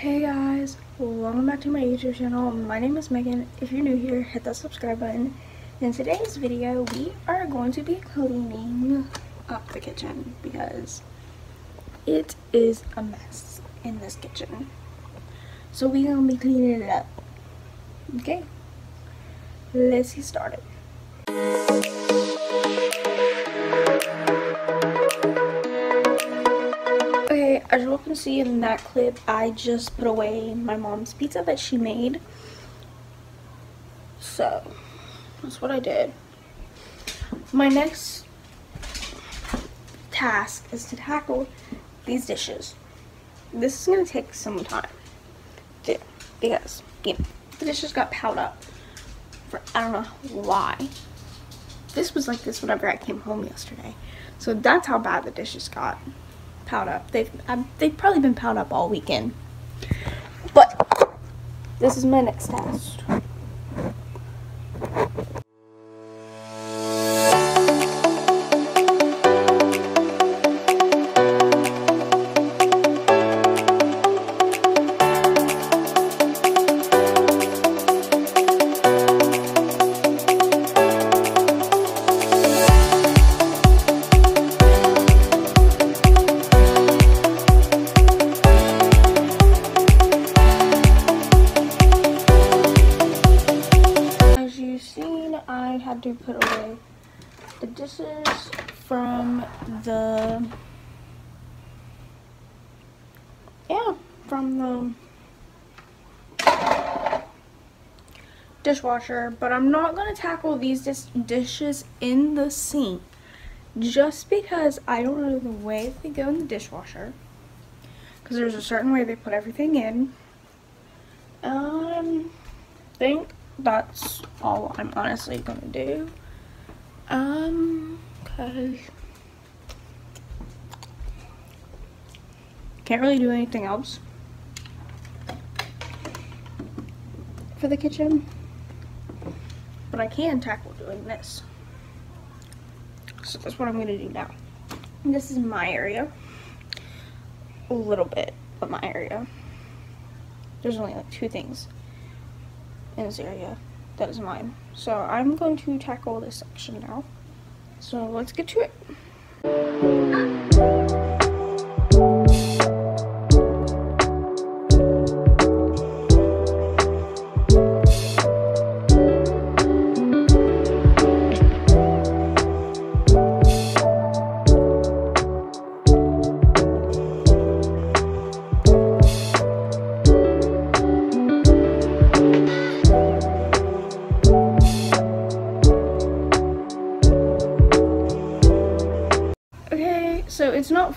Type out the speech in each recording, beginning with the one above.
Hey guys, welcome back to my YouTube channel. My name is Megan. If you're new here, hit that subscribe button. In today's video, we are going to be cleaning up the kitchen because it is a mess in this kitchen. So we're going to be cleaning it up. Okay, let's get started. Can see in that clip, I just put away my mom's pizza that she made. So, that's what I did. My next task is to tackle these dishes. This is going to take some time because, you know, the dishes got piled up for I don't know why. This was like this whenever I came home yesterday. So that's how bad the dishes got piled up. They've um, they've probably been piled up all weekend. But this is my next task. Had to put away the dishes from the yeah, from the dishwasher, but I'm not going to tackle these dis dishes in the sink just because I don't know the way they go in the dishwasher because there's a certain way they put everything in. Um, think that's all I'm honestly gonna do. Um, cause can't really do anything else for the kitchen, but I can tackle doing this. So that's what I'm gonna do now. And this is my area, a little bit of my area. There's only like two things in this area that is mine. So I'm going to tackle this section now. So let's get to it.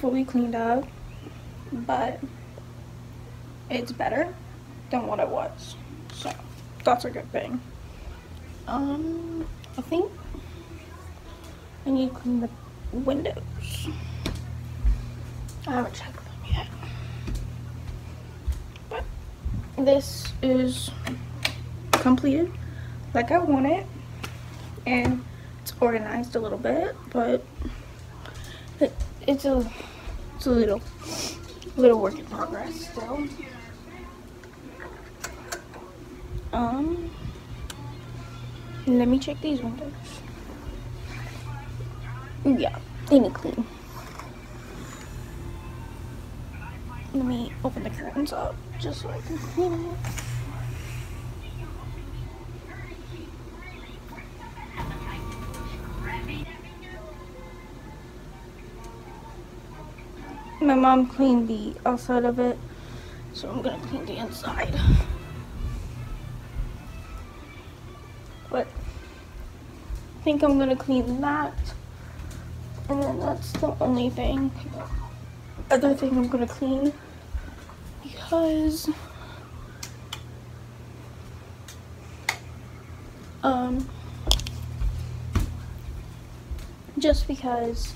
Fully cleaned up, but it's better than what it was. So that's a good thing. Um, I think I need to clean the windows. I haven't checked them yet. But this is completed like I want it. And it's organized a little bit, but it, it's a it's a little little work in progress still. Um, let me check these windows. Yeah, they need clean. Let me open the curtains up just so I can clean it. My mom cleaned the outside of it, so I'm gonna clean the inside. But I think I'm gonna clean that, and then that's the only thing. Other thing I'm gonna clean because um just because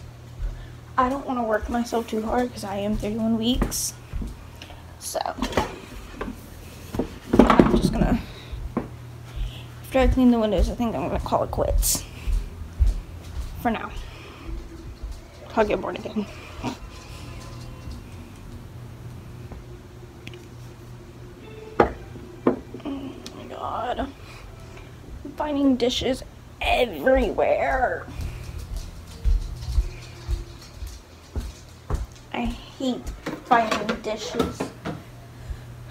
I don't want to work myself too hard because I am 31 weeks. So, I'm just gonna, after I clean the windows, I think I'm gonna call it quits. For now. I'll get born again. Oh my god. I'm finding dishes everywhere. I hate finding dishes.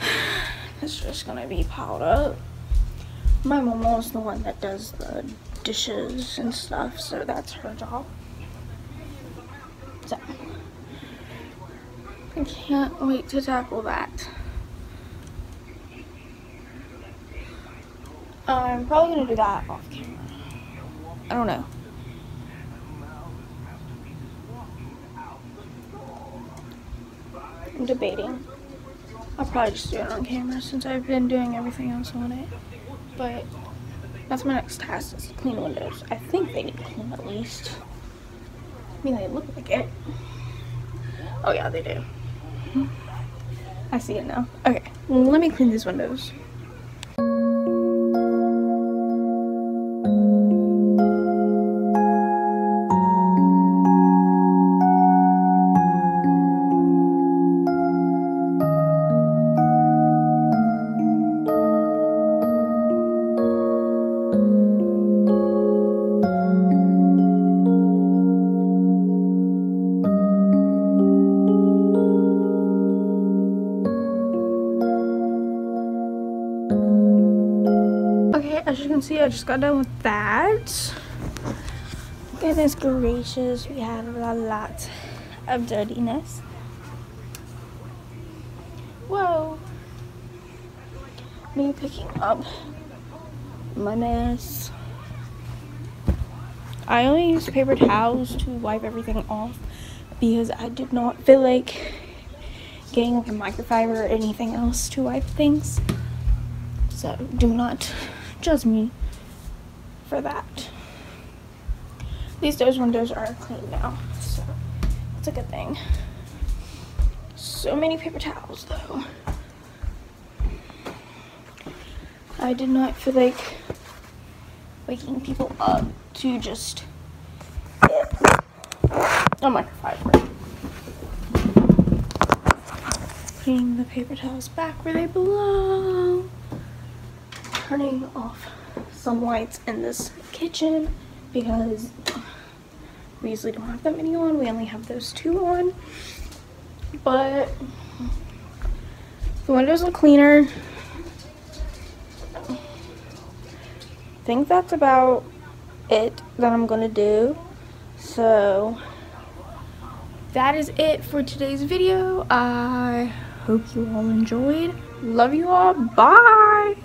It's just gonna be piled up. My mom is the one that does the dishes and stuff, so that's her job. So, I can't wait to tackle that. I'm probably gonna do that off camera. I don't know. I'm debating. I'll probably just do it on camera since I've been doing everything else on it. But that's my next task is to clean windows. I think they need clean at least. I mean, they look like it. Oh yeah, they do. I see it now. Okay, let me clean these windows. As you can see, I just got done with that. Goodness gracious, we had a lot of dirtiness. Whoa. Me picking up my mess. I only use paper towels to wipe everything off because I did not feel like getting like a microfiber or anything else to wipe things. So do not judge me for that. These doors windows are clean now, so it's a good thing. So many paper towels though. I did not feel like waking people up to just get a microfiber. Putting the paper towels back where they belong turning off some lights in this kitchen because we usually don't have that many on. We only have those two on. But the windows look cleaner. I think that's about it that I'm gonna do. So that is it for today's video. I hope you all enjoyed. Love you all. Bye.